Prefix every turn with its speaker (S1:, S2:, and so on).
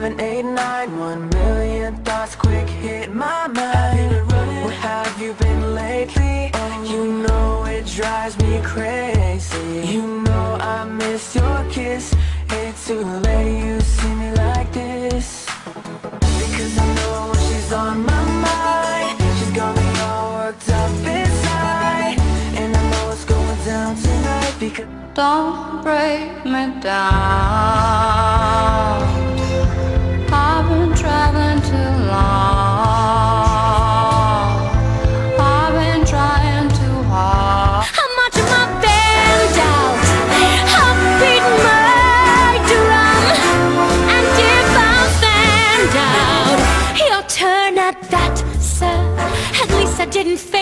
S1: seven, eight, nine One million thoughts quick hit my mind. Where have you been lately? You know it drives me crazy. You know I miss your kiss. It's too late you see me like this. Because I know when she's on my mind. She's got me all worked up inside. And I know it's going down tonight because
S2: Don't break me down I didn't fit.